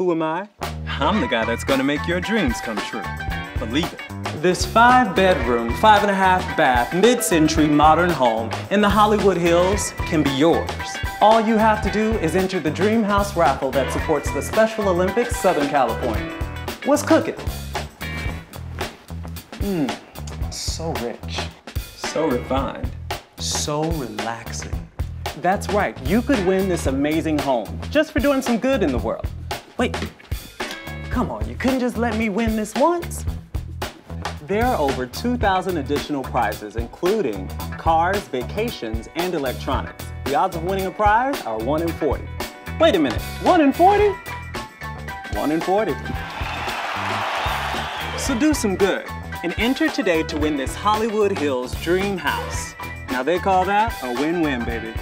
Who am I? I'm the guy that's gonna make your dreams come true. Believe it. This five bedroom, five and a half bath, mid-century modern home in the Hollywood Hills can be yours. All you have to do is enter the Dream House raffle that supports the Special Olympics Southern California. What's cooking? Mmm, so rich. So refined. So relaxing. That's right, you could win this amazing home just for doing some good in the world. Wait, come on, you couldn't just let me win this once? There are over 2,000 additional prizes, including cars, vacations, and electronics. The odds of winning a prize are 1 in 40. Wait a minute, 1 in 40? 1 in 40. So do some good and enter today to win this Hollywood Hills dream house. Now they call that a win-win, baby.